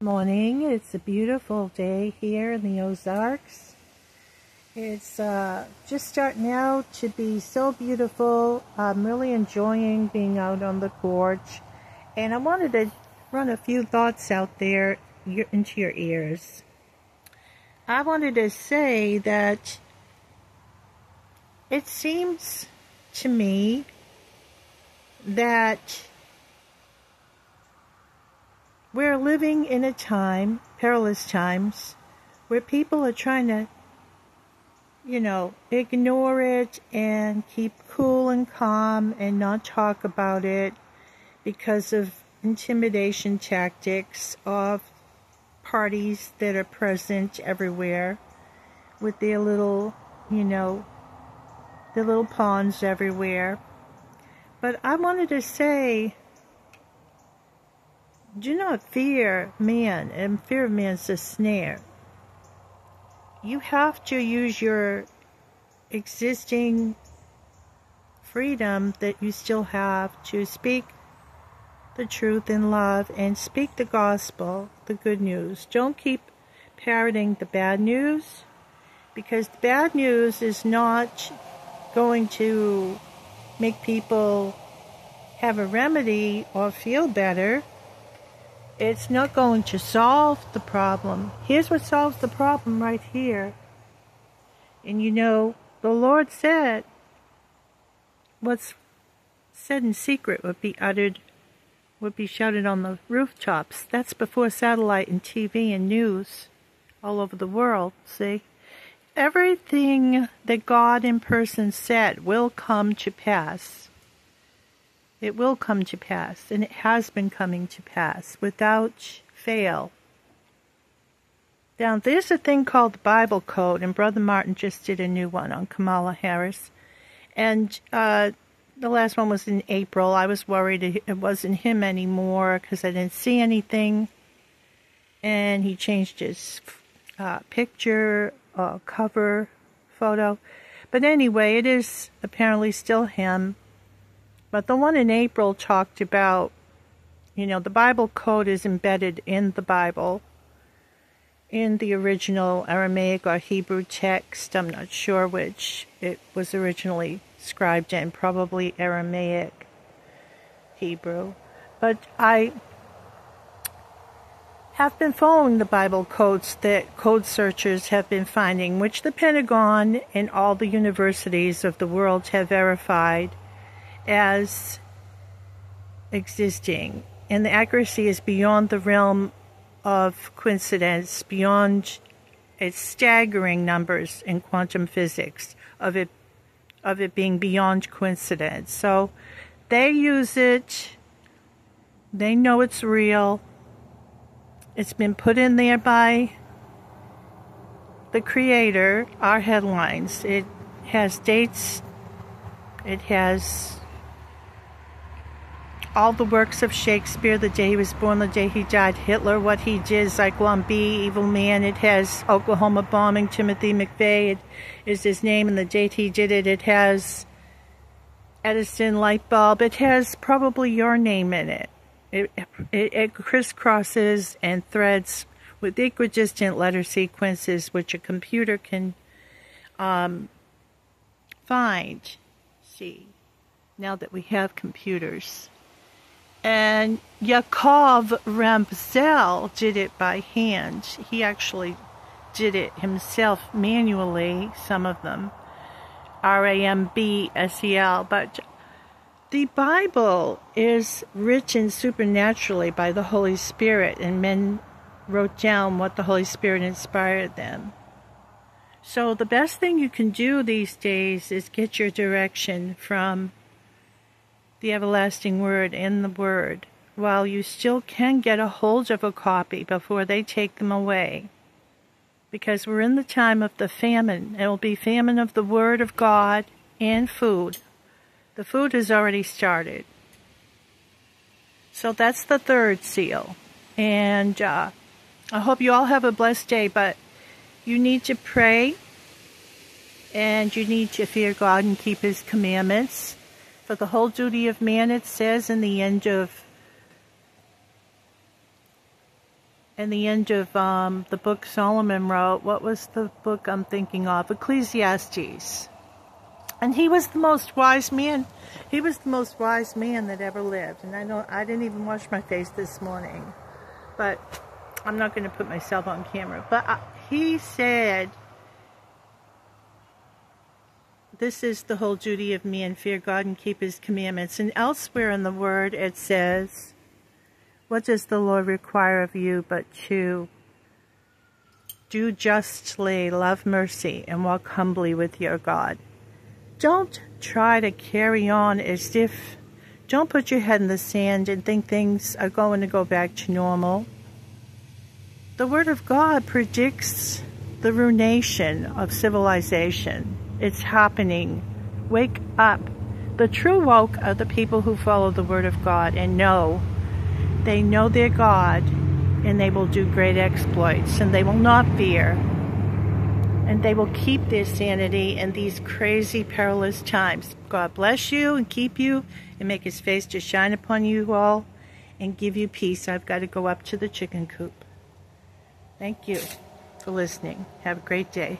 Morning. It's a beautiful day here in the Ozarks. It's uh, just starting out to be so beautiful. I'm really enjoying being out on the porch. And I wanted to run a few thoughts out there into your ears. I wanted to say that it seems to me that we're living in a time, perilous times, where people are trying to, you know, ignore it and keep cool and calm and not talk about it because of intimidation tactics of parties that are present everywhere with their little, you know, their little pawns everywhere. But I wanted to say do not fear man, and fear of man is a snare. You have to use your existing freedom that you still have to speak the truth in love and speak the gospel, the good news. Don't keep parroting the bad news because the bad news is not going to make people have a remedy or feel better it's not going to solve the problem. Here's what solves the problem right here. And you know, the Lord said, what's said in secret would be uttered, would be shouted on the rooftops. That's before satellite and TV and news all over the world, see? Everything that God in person said will come to pass. It will come to pass, and it has been coming to pass without fail. Now, there's a thing called the Bible Code, and Brother Martin just did a new one on Kamala Harris. And uh, the last one was in April. I was worried it wasn't him anymore because I didn't see anything. And he changed his uh, picture, uh, cover photo. But anyway, it is apparently still him. But the one in April talked about, you know, the Bible code is embedded in the Bible, in the original Aramaic or Hebrew text. I'm not sure which it was originally scribed in, probably Aramaic Hebrew. But I have been following the Bible codes that code searchers have been finding, which the Pentagon and all the universities of the world have verified as existing, and the accuracy is beyond the realm of coincidence, beyond its staggering numbers in quantum physics of it of it being beyond coincidence. So they use it. They know it's real. It's been put in there by the creator, our headlines. It has dates. It has all the works of Shakespeare, the day he was born, the day he died, Hitler, what he did, Zyklon B, Evil Man. It has Oklahoma bombing, Timothy McVeigh it is his name, and the date he did it. It has Edison light bulb. It has probably your name in it. It, it, it crisscrosses and threads with equidistant letter sequences, which a computer can um, find. See, now that we have computers. And Yakov Rambsel did it by hand. He actually did it himself manually, some of them. R A M B S E L. But the Bible is written supernaturally by the Holy Spirit, and men wrote down what the Holy Spirit inspired them. So, the best thing you can do these days is get your direction from the everlasting word in the word, while you still can get a hold of a copy before they take them away. Because we're in the time of the famine. It will be famine of the word of God and food. The food has already started. So that's the third seal. And uh, I hope you all have a blessed day, but you need to pray and you need to fear God and keep His commandments for the whole duty of man, it says in the end of and the end of um, the book Solomon wrote. What was the book I'm thinking of? Ecclesiastes. And he was the most wise man. He was the most wise man that ever lived. And I don't. I didn't even wash my face this morning, but I'm not going to put myself on camera. But I, he said, "This is the whole duty of man: fear God and keep His commandments." And elsewhere in the Word, it says what does the Lord require of you but to do justly, love mercy, and walk humbly with your God? Don't try to carry on as if, don't put your head in the sand and think things are going to go back to normal. The Word of God predicts the ruination of civilization. It's happening. Wake up. The true woke are the people who follow the Word of God and know they know their God and they will do great exploits and they will not fear and they will keep their sanity in these crazy, perilous times. God bless you and keep you and make his face to shine upon you all and give you peace. I've got to go up to the chicken coop. Thank you for listening. Have a great day.